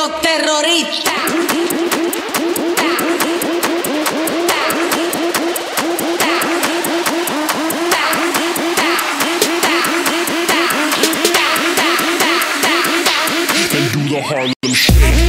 los terroristas. Harlem Shake.